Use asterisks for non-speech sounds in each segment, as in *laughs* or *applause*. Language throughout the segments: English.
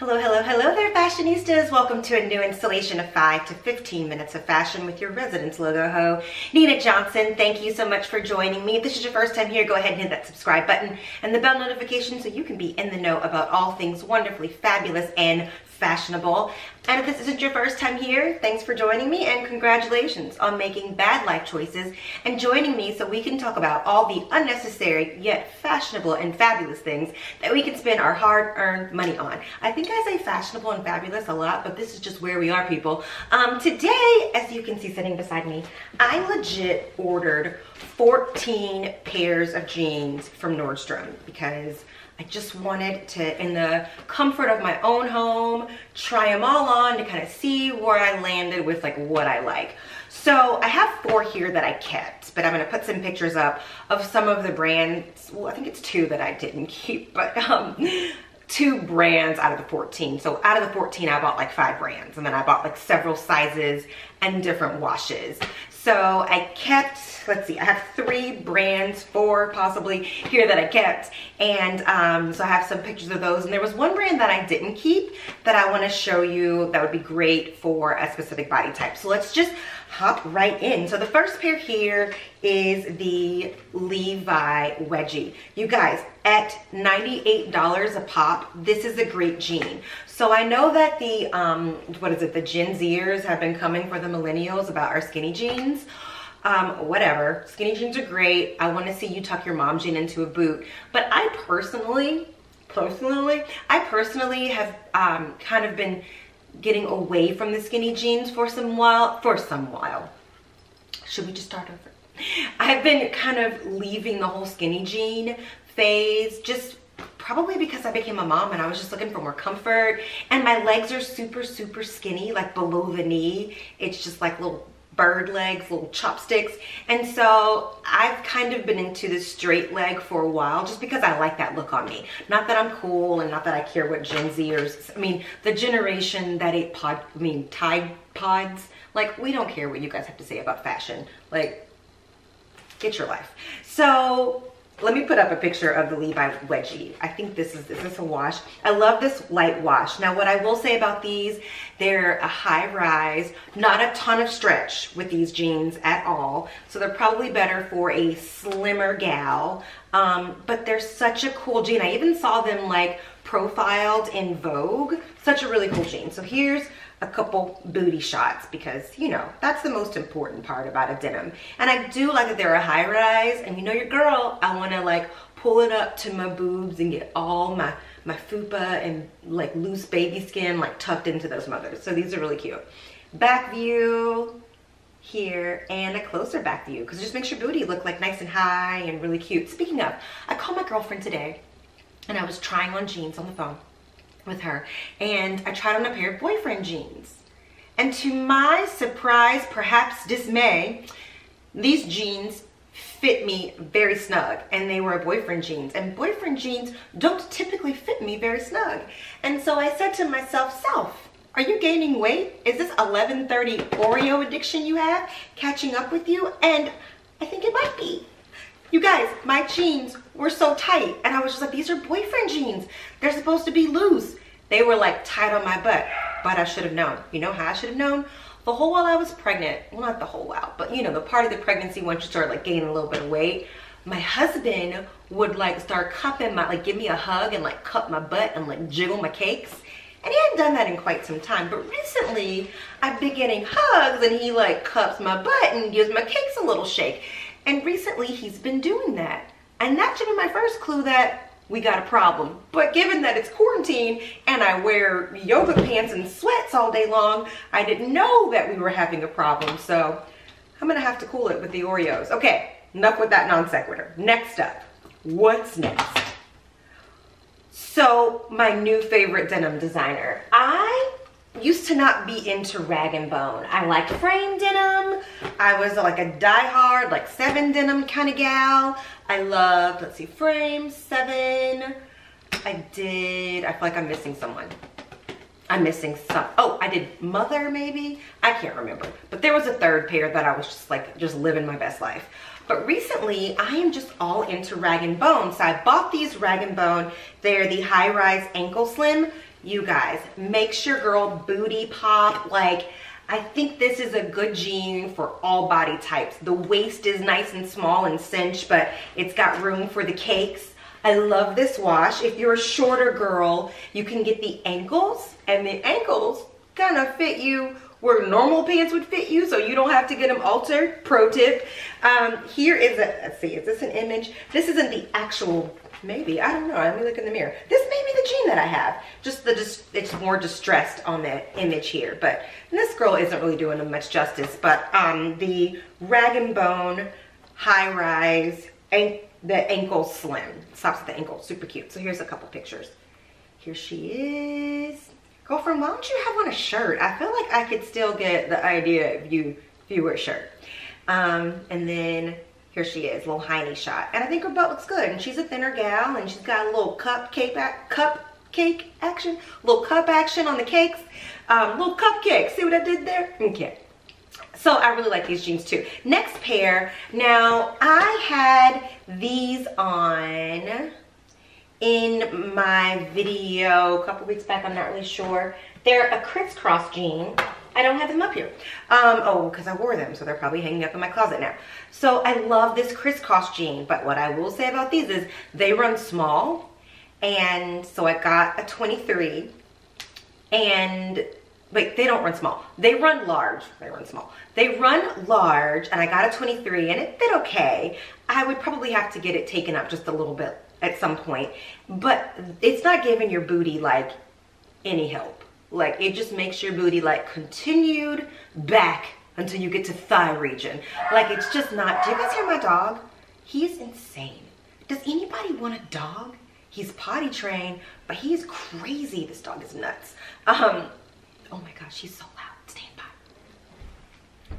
Hello, hello, hello there fashionistas. Welcome to a new installation of 5 to 15 minutes of fashion with your residence logo ho, Nina Johnson. Thank you so much for joining me. If this is your first time here, go ahead and hit that subscribe button and the bell notification so you can be in the know about all things wonderfully fabulous and fashionable. And if this isn't your first time here, thanks for joining me and congratulations on making bad life choices and joining me so we can talk about all the unnecessary yet fashionable and fabulous things that we can spend our hard-earned money on. I think I say fashionable and fabulous a lot, but this is just where we are, people. Um, today, as you can see sitting beside me, I legit ordered 14 pairs of jeans from Nordstrom because I just wanted to, in the comfort of my own home, try them all on to kind of see where I landed with like what I like. So I have four here that I kept, but I'm gonna put some pictures up of some of the brands. Well, I think it's two that I didn't keep, *laughs* but um, two brands out of the 14. So out of the 14, I bought like five brands and then I bought like several sizes and different washes. So I kept, let's see, I have three brands, four possibly here that I kept. And um, so I have some pictures of those. And there was one brand that I didn't keep that I wanna show you that would be great for a specific body type. So let's just hop right in. So the first pair here is the Levi Wedgie. You guys, at $98 a pop, this is a great jean. So I know that the, um, what is it, the Gen Zers have been coming for the millennials about our skinny jeans. Um, whatever, skinny jeans are great. I wanna see you tuck your mom jean into a boot. But I personally, personally, I personally have um, kind of been getting away from the skinny jeans for some while, for some while. Should we just start over? I've been kind of leaving the whole skinny jean phase just probably because I became a mom and I was just looking for more comfort and my legs are super super skinny like below the knee it's just like little bird legs, little chopsticks. And so I've kind of been into this straight leg for a while just because I like that look on me. Not that I'm cool and not that I care what Gen Zers, I mean, the generation that ate pod, I mean, Tide Pods, like we don't care what you guys have to say about fashion. Like, get your life. So let me put up a picture of the Levi Wedgie. I think this is, is this a wash? I love this light wash. Now what I will say about these, they're a high rise, not a ton of stretch with these jeans at all. So they're probably better for a slimmer gal. Um, but they're such a cool jean. I even saw them like profiled in Vogue. Such a really cool jean. So here's a couple booty shots because, you know, that's the most important part about a denim. And I do like that they're a high rise and you know your girl, I want to like pull it up to my boobs and get all my, my fupa and like loose baby skin like tucked into those mothers. So these are really cute. Back view here and a closer back view because it just makes your booty look like nice and high and really cute. Speaking of, I called my girlfriend today and I was trying on jeans on the phone with her and I tried on a pair of boyfriend jeans. And to my surprise, perhaps dismay, these jeans fit me very snug and they were boyfriend jeans and boyfriend jeans don't typically fit me very snug. And so I said to myself, self, are you gaining weight? Is this 1130 Oreo addiction you have catching up with you? And I think it might be. You guys, my jeans were so tight and I was just like, these are boyfriend jeans. They're supposed to be loose. They were like tight on my butt, but I should have known. You know how I should have known? The whole while I was pregnant, well not the whole while, but you know, the part of the pregnancy once you start like gaining a little bit of weight, my husband would like start cupping my, like give me a hug and like cup my butt and like jiggle my cakes. And he hadn't done that in quite some time. But recently, I've been getting hugs and he like cups my butt and gives my cakes a little shake. And recently he's been doing that. And that should be my first clue that we got a problem. But given that it's quarantine and I wear yoga pants and sweats all day long, I didn't know that we were having a problem. So I'm gonna have to cool it with the Oreos. Okay, enough with that non sequitur. Next up, what's next? So my new favorite denim designer. I used to not be into Rag and Bone. I liked frame denim. I was like a die-hard, like seven denim kind of gal. I loved, let's see, frame, seven. I did, I feel like I'm missing someone. I'm missing some, oh, I did mother maybe? I can't remember. But there was a third pair that I was just like, just living my best life. But recently, I am just all into Rag and Bone. So I bought these Rag and Bone. They're the high-rise ankle slim you guys, makes your girl booty pop. Like, I think this is a good jean for all body types. The waist is nice and small and cinched, but it's got room for the cakes. I love this wash. If you're a shorter girl, you can get the ankles, and the ankles kind of fit you where normal pants would fit you so you don't have to get them altered. Pro tip. Um, here is a, let's see, is this an image? This isn't the actual, maybe, I don't know. Let me look in the mirror. This may be the jean that I have. Just the, it's more distressed on the image here. But this girl isn't really doing them much justice. But um, the Rag and Bone high rise and the ankle slim. Stops at the ankle, super cute. So here's a couple pictures. Here she is. Girlfriend, why don't you have on a shirt? I feel like I could still get the idea if you if you wear a shirt. Um, and then here she is, little hiney shot. And I think her butt looks good. And she's a thinner gal and she's got a little cupcake cupcake action, little cup action on the cakes. Um, little cupcake. See what I did there? Okay. So I really like these jeans too. Next pair. Now I had these on in my video a couple weeks back. I'm not really sure. They're a crisscross jean. I don't have them up here. Um, oh, because I wore them, so they're probably hanging up in my closet now. So I love this crisscross jean, but what I will say about these is they run small, and so I got a 23, and wait, they don't run small. They run large. They run small. They run large, and I got a 23, and it fit okay. I would probably have to get it taken up just a little bit at some point, but it's not giving your booty like any help. Like it just makes your booty like continued back until you get to thigh region. Like it's just not, do you guys hear my dog? He's insane. Does anybody want a dog? He's potty trained, but he's crazy. This dog is nuts. Um, oh my gosh, he's so loud. Stand by.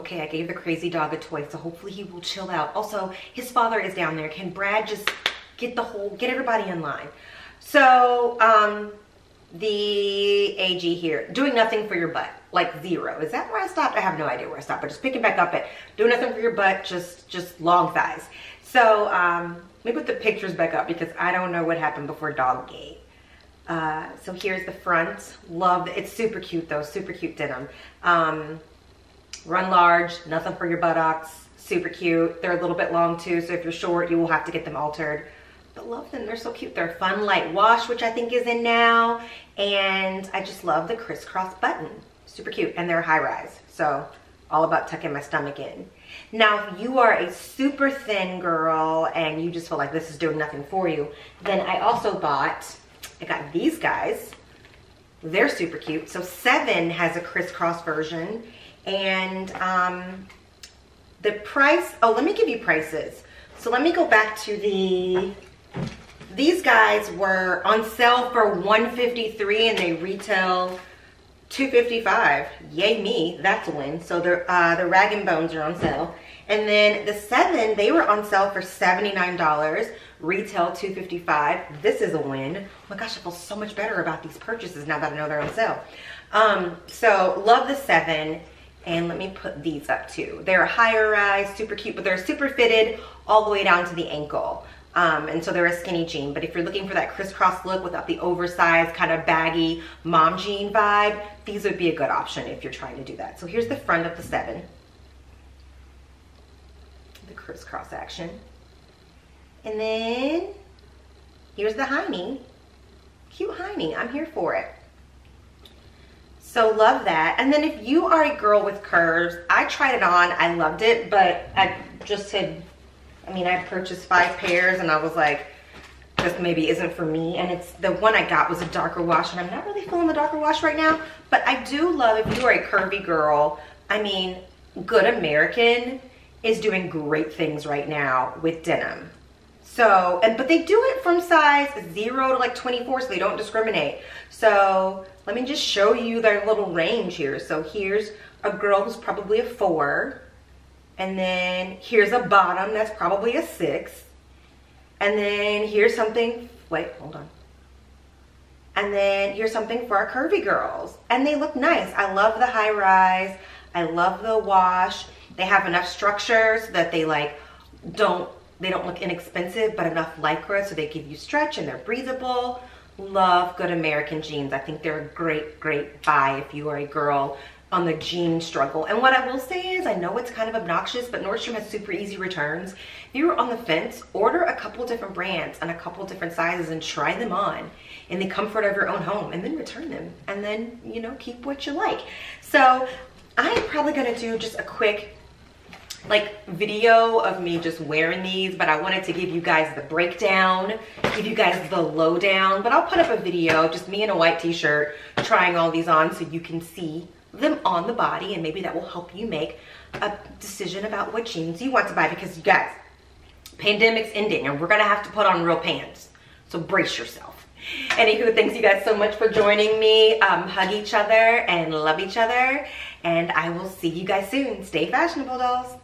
Okay, I gave the crazy dog a toy, so hopefully he will chill out. Also, his father is down there. Can Brad just get the whole, get everybody in line. So, um, the AG here, doing nothing for your butt, like zero. Is that where I stopped? I have no idea where I stopped, but just picking back up at doing nothing for your butt, just, just long thighs. So, um, let me put the pictures back up because I don't know what happened before dog gate. Uh, so here's the front. Love, it's super cute though, super cute denim. Um, run large, nothing for your buttocks, super cute. They're a little bit long too, so if you're short, you will have to get them altered but love them. They're so cute. They're fun light wash, which I think is in now. And I just love the crisscross button. Super cute. And they're high rise. So all about tucking my stomach in. Now, if you are a super thin girl and you just feel like this is doing nothing for you, then I also bought, I got these guys. They're super cute. So Seven has a crisscross version. And um, the price, oh, let me give you prices. So let me go back to the these guys were on sale for 153 and they retail 255 Yay me, that's a win. So the, uh, the Rag and Bones are on sale. And then the seven, they were on sale for $79, retail 255 This is a win. Oh my gosh, I feel so much better about these purchases now that I know they're on sale. Um, so love the seven. And let me put these up too. They're higher rise, super cute, but they're super fitted all the way down to the ankle. Um, and so they're a skinny jean. But if you're looking for that crisscross look without the oversized kind of baggy mom jean vibe, these would be a good option if you're trying to do that. So here's the front of the seven. The crisscross action. And then here's the hiney. Cute hiney, I'm here for it. So love that. And then if you are a girl with curves, I tried it on, I loved it, but I just had I mean, I purchased five pairs and I was like, this maybe isn't for me. And it's the one I got was a darker wash and I'm not really feeling the darker wash right now. But I do love if you are a curvy girl, I mean, Good American is doing great things right now with denim. So, and but they do it from size zero to like 24, so they don't discriminate. So let me just show you their little range here. So here's a girl who's probably a four. And then here's a bottom that's probably a six. And then here's something, wait, hold on. And then here's something for our curvy girls. And they look nice. I love the high rise. I love the wash. They have enough structure so that they like don't, they don't look inexpensive, but enough lycra so they give you stretch and they're breathable. love Good American jeans. I think they're a great, great buy if you are a girl on the jean struggle. And what I will say is, I know it's kind of obnoxious, but Nordstrom has super easy returns. If you're on the fence, order a couple different brands and a couple different sizes and try them on in the comfort of your own home and then return them and then, you know, keep what you like. So I am probably gonna do just a quick like video of me just wearing these, but I wanted to give you guys the breakdown, give you guys the lowdown, but I'll put up a video, just me in a white t-shirt, trying all these on so you can see them on the body and maybe that will help you make a decision about what jeans you want to buy because you guys, pandemic's ending and we're gonna have to put on real pants. So brace yourself. Anywho, thanks you guys so much for joining me. Um, hug each other and love each other. And I will see you guys soon. Stay fashionable, dolls.